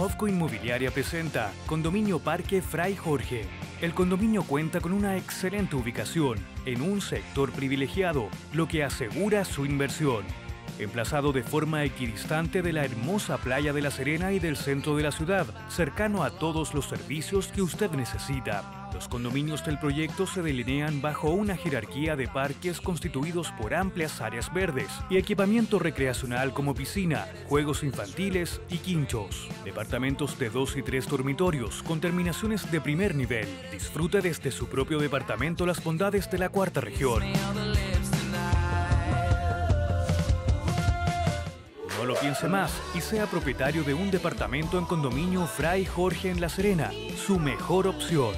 Ofco Inmobiliaria presenta Condominio Parque Fray Jorge. El condominio cuenta con una excelente ubicación en un sector privilegiado, lo que asegura su inversión. Emplazado de forma equidistante de la hermosa playa de La Serena y del centro de la ciudad, cercano a todos los servicios que usted necesita. Los condominios del proyecto se delinean bajo una jerarquía de parques constituidos por amplias áreas verdes y equipamiento recreacional como piscina, juegos infantiles y quinchos. Departamentos de dos y tres dormitorios con terminaciones de primer nivel. Disfrute desde su propio departamento las bondades de la cuarta región. No lo piense más y sea propietario de un departamento en condominio Fray Jorge en La Serena, su mejor opción.